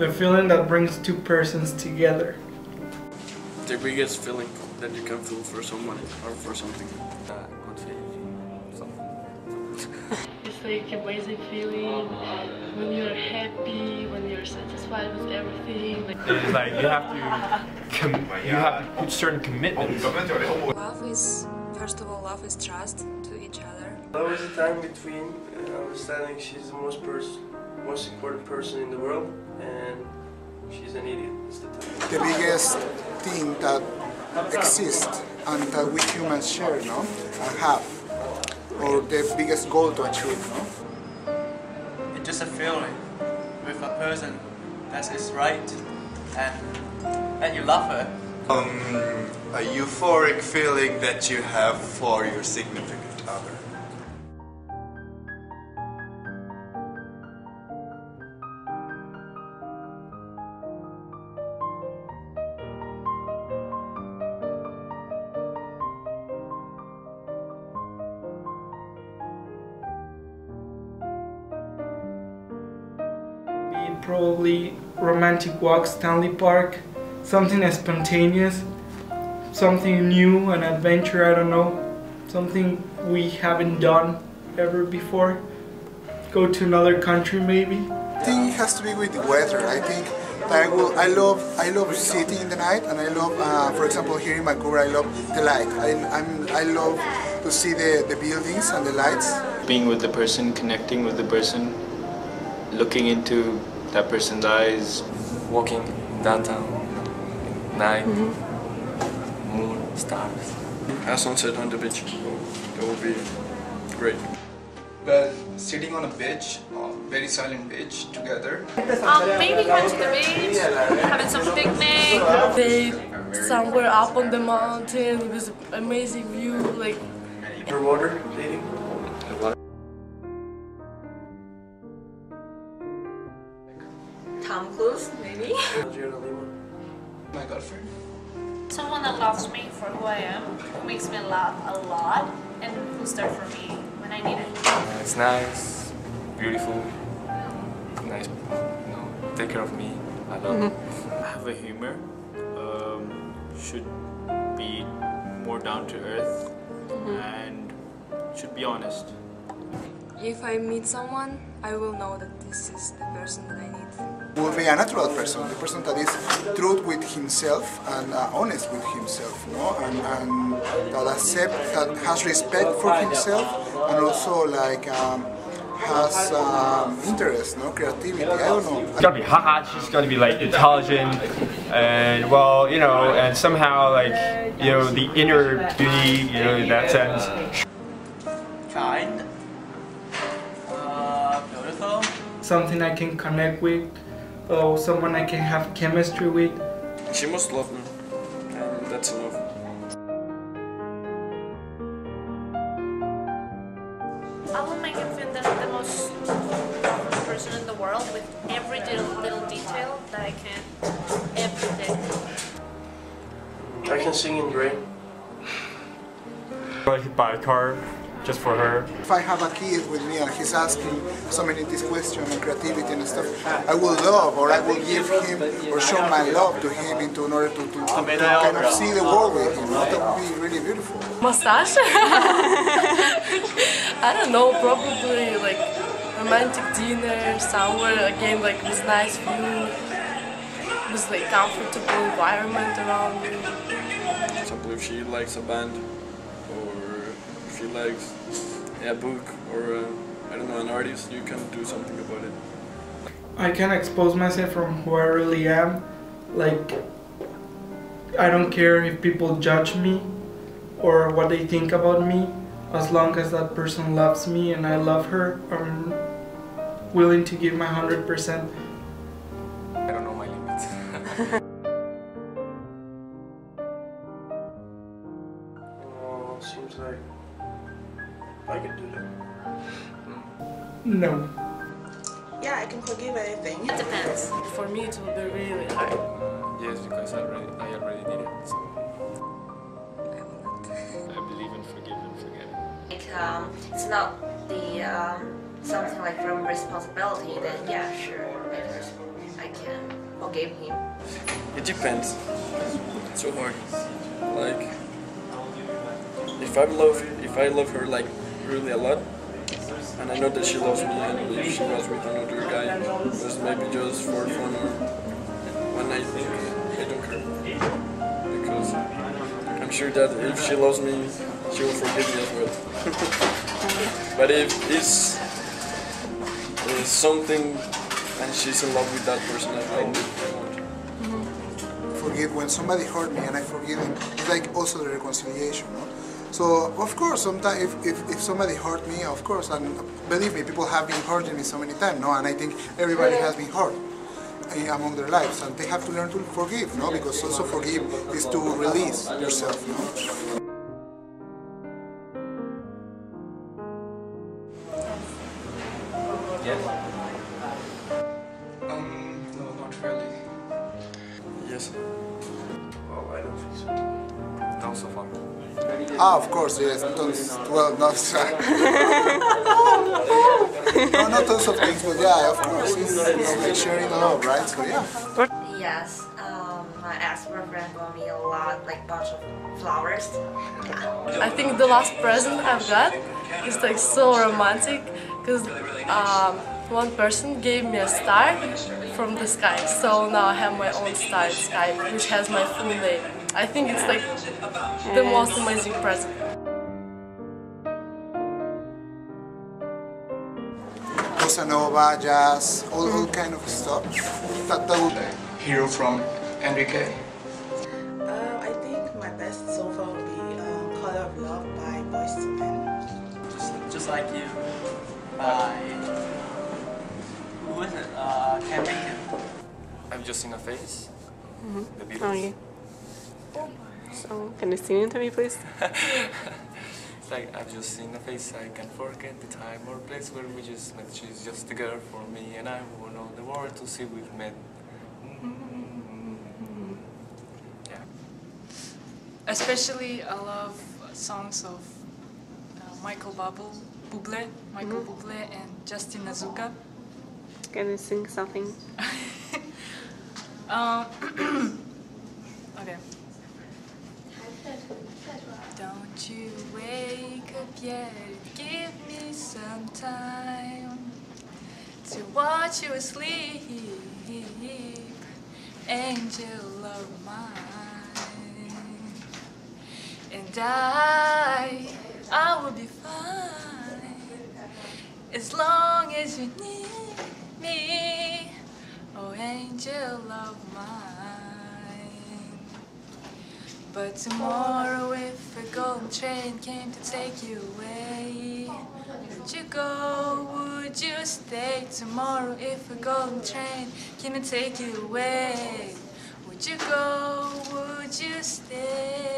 The feeling that brings two persons together. The biggest feeling that you can feel for someone or for something. Uh, good feeling. Something. It's like a basic feeling when you're happy, when you're satisfied with everything. Like, It's like you have to, com- you have to put certain commitments. Love is, first of all, love is trust to each other. There was a time between uh, understanding she's the most pers- most important person in the world and she's an idiot. It's the time. the biggest thing that exists and that we humans share, no? And have, or the biggest goal to achieve, no? It's just a feeling with a person that is right and that you love her. Um, a euphoric feeling that you have for your significant other. Probably romantic walk, Stanley Park, something spontaneous, something new, an adventure, I don't know, something we haven't done ever before. Go to another country maybe. I think it has to be with the weather. I think I will. I love. I love sitting in the night, and I love. Uh, for example, here in Vancouver, I love the light. I, I'm. I love to see the the buildings and the lights. Being with the person, connecting with the person, looking into that person eyes, walking downtown, night, moon, stars. A sunset on the beach. That would be great. But sitting on a beach, a very silent beach together. Um, maybe going to the beach, having some picnic. they somewhere up on the mountain with an amazing view. Like, Underwater dating. Tom Cruise, maybe. Adriana Lima. My girlfriend. Someone that loves me for who I am, who makes me laugh a lot, and who's there for me when I need it. Uh, it's nice, beautiful, nice, you know, take care of me. I love Have a humor, um, should be more down to earth, and should be honest. If I meet someone, I will know that this is the person that I need. Will be a natural person, the person that is true with himself and uh, honest with himself, no? and, and that accept, that has respect for himself, and also like um, has um, interest, no creativity. I don't know. She's gotta be hot. She's gotta be like intelligent, and well, you know, and somehow like you know the inner beauty, you know, in that sense. Kind. Uh, beautiful. Something I can connect with, or someone I can have chemistry with. She must love me. And that's enough. I will make him feel that I'm the most person in the world with every little, little detail that I can every day. I can sing in the rain. Like buy a car just for her. If I have a kid with me and he's asking so many these questions and creativity and stuff, I will love or I will give him or show my love to him into in order to, to, to, to kind of see the world with him. That would be really beautiful. mustache? I don't know, probably like romantic dinner somewhere again, like with nice view, with like comfortable environment around me. For example, if she likes a band, or if she likes a book, or uh, I don't know, an artist, you can do something about it. I can expose myself from who I really am. Like, I don't care if people judge me or what they think about me. As long as that person loves me and I love her, I'm willing to give my 100%. I don't know my limits. I could do that. No. Yeah, I can forgive anything. It depends. For me, it will be really hard. Yes, because I already, I already did it. So I will not. I believe in forgive and forget. Like, um, it's not the um, something like from responsibility. Then yeah, sure, I can. forgive him? It depends. It's so hard. Like, if I love, if I love her like really a lot, and I know that she loves me, and if she was with another guy, was maybe just for fun or one night thing, I don't care. Because I'm sure that if she loves me, she will forgive me as well. but if it's, it's something and she's in love with that person, I won't. Forgive when somebody hurt me and I forgive them. It's like also the reconciliation. No? So of course, sometimes if, if, if somebody hurt me, of course, and believe me, people have been hurting me so many times, no? And I think everybody has been hurt eh, among their lives, and they have to learn to forgive, no? Because also forgive is to release yourself, no? Yes. Ah, of course, yes. Tons, well, not, no, not tons of things, but yeah, of course, it's, it's like sharing love, right? So yeah. Yes, um, my ex-boyfriend bought me a lot, like bunch of flowers. I think the last present I've got is like so romantic because um, one person gave me a star from the sky. So now I have my own star in sky, which has my full name. I think it's like the most amazing present. bossa nova, jazz, all, all kind of stuff. That, that would Hero from Enrique. Uh, I think my best so far would be uh, Color of Love by Boyz II Men. Just, just like you. By who was it? Uh, Ken Bacon. I've just seen a face. Mhm. The Beatles. Oh, yeah. So, can you sing it to me, please? It's like I've just seen a face. I can't forget the time or place where we just met. She's just a girl for me, and I want all the world to see we've met. Yeah. Especially, I love songs of uh, Michael Bubble, Bublé, Michael Bublé, and Justin Nozuka. Can you sing something? Um, okay. Don't you wake up yet? Give me some time to watch you asleep, angel of mine. And I, I will be fine as long as you need me, oh angel of mine. But tomorrow, if a golden train came to take you away, would you go? Would you stay? Tomorrow, if a golden train came to take you away, would you go? Would you stay?